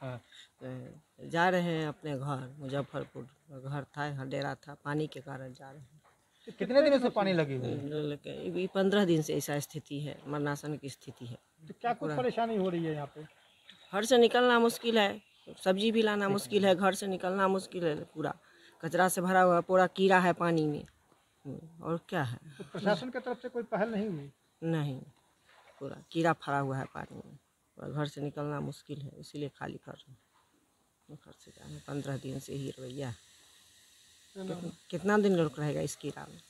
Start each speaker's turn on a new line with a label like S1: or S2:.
S1: हाँ।
S2: तो जा रहे हैं अपने घर मुजफ्फरपुर घर था यहाँ डेरा था पानी के कारण जा रहे हैं।
S1: कितने दिनों से पानी लगी हुई है?
S2: पंद्रह दिन से ऐसा स्थिति है मरनासन की स्थिति है।
S1: तो क्या कुछ परेशानी हो रही है यहाँ पे?
S2: घर से निकलना मुश्किल है सब्ज़ी भी लाना मुश्किल है घर से निकलना मुश्किल है पूरा कचरा से भरा हुआ पूरा कीड़ा है पानी में। हम्म, और क्या है?
S1: तो प्रशासन की तरफ़ से कोई पहल नहीं हुई?
S2: नहीं पूरा कीड़ा फरा हुआ है पानी में। घर से निकलना मुश्किल है इसीलिए खाली कर रहे हैं घर से जाना पंद्रह दिन से ही रवैया कितना दिन रुक रहेगा इस किरा में?